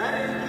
Ready?